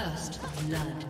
First blood.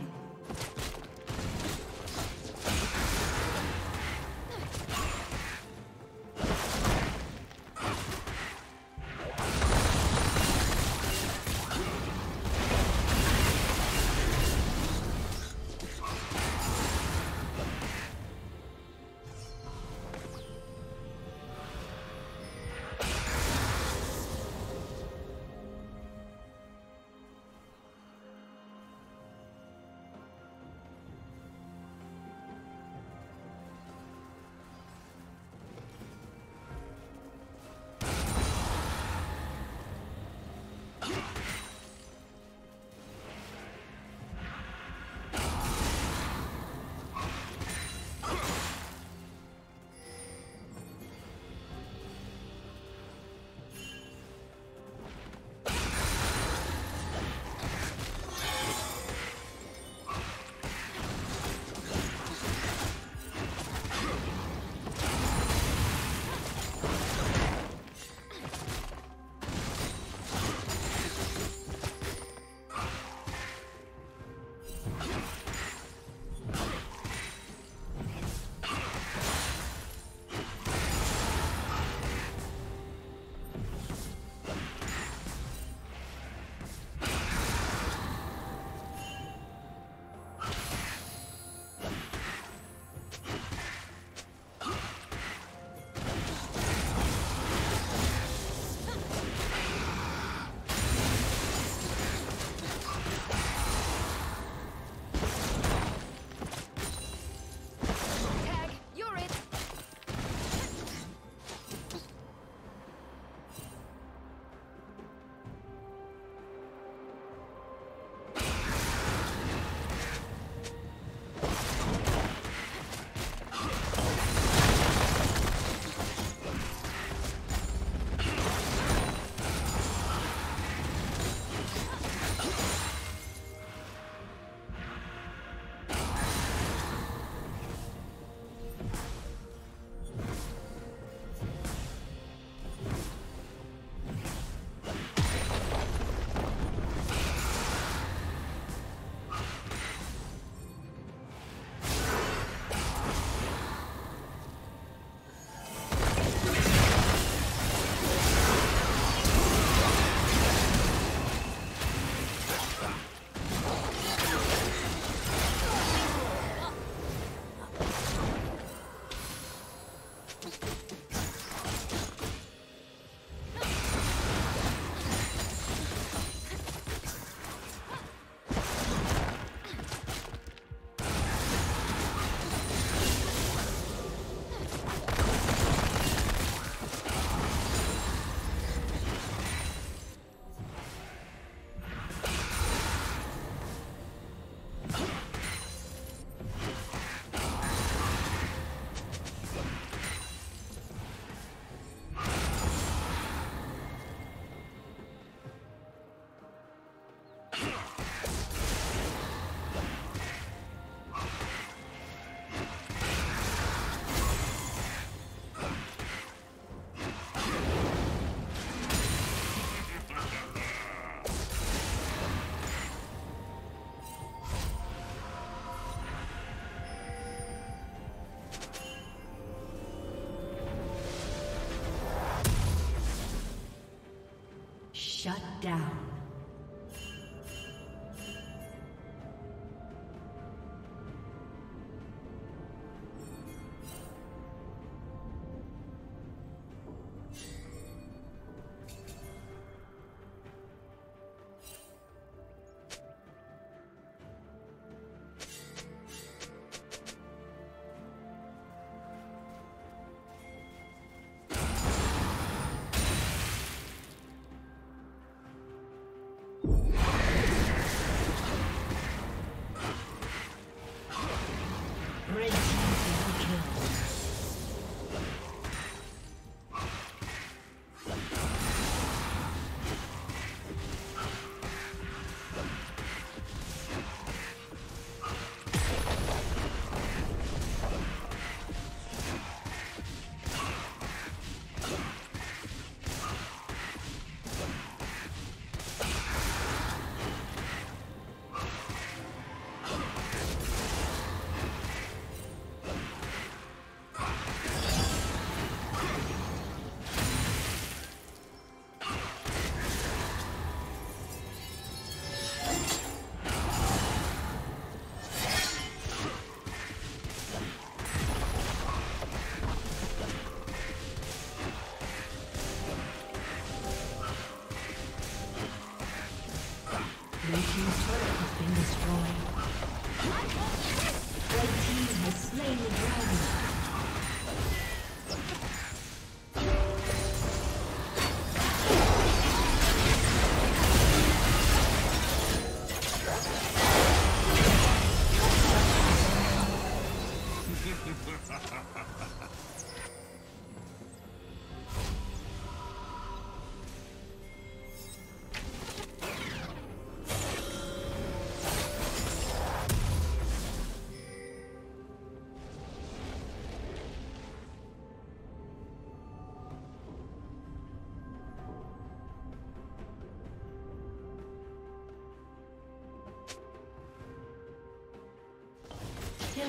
Shut down.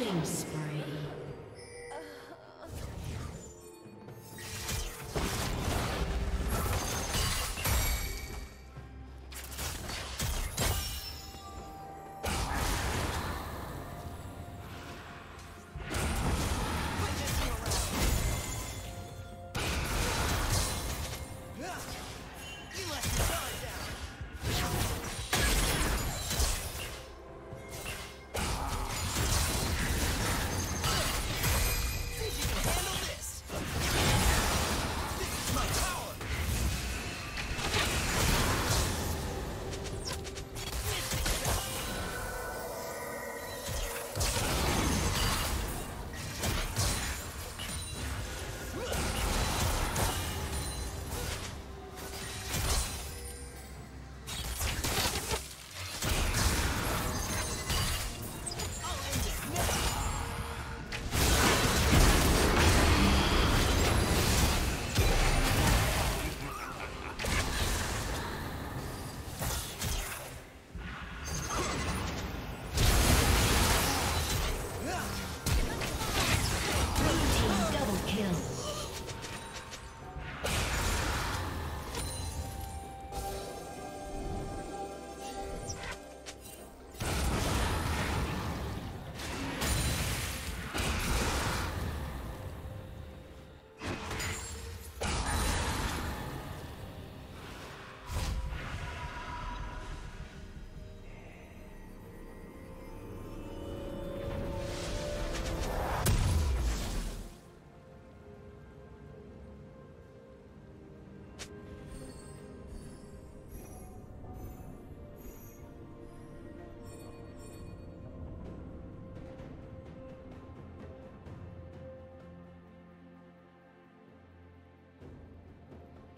Killing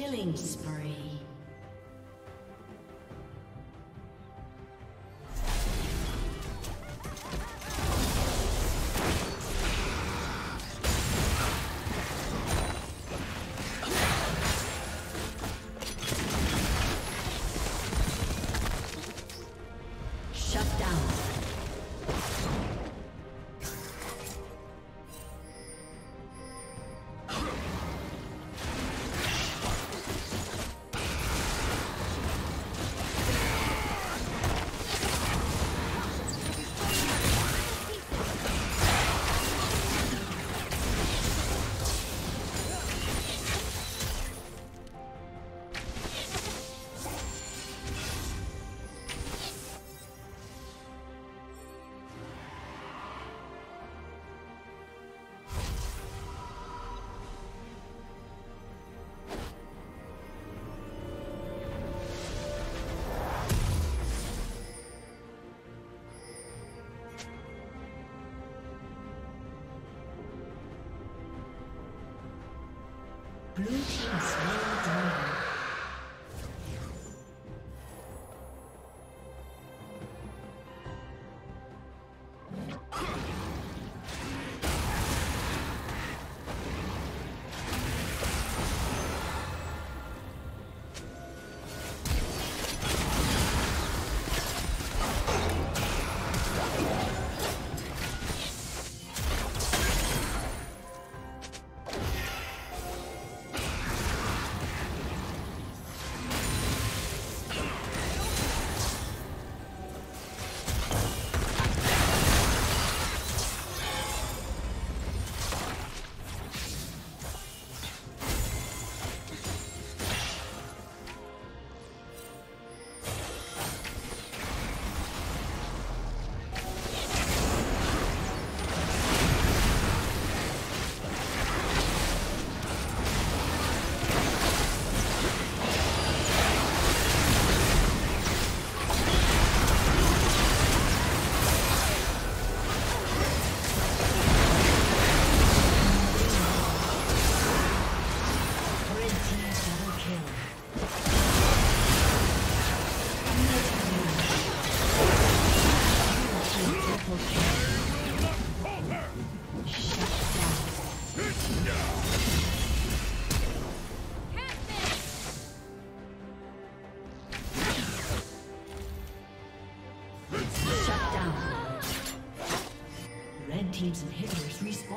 Killing spree.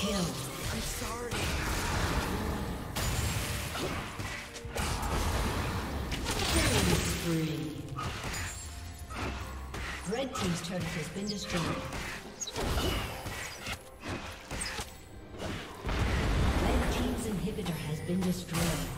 Kill. I'm sorry. Killing spree. Red Team's turret has been destroyed. Red Team's inhibitor has been destroyed.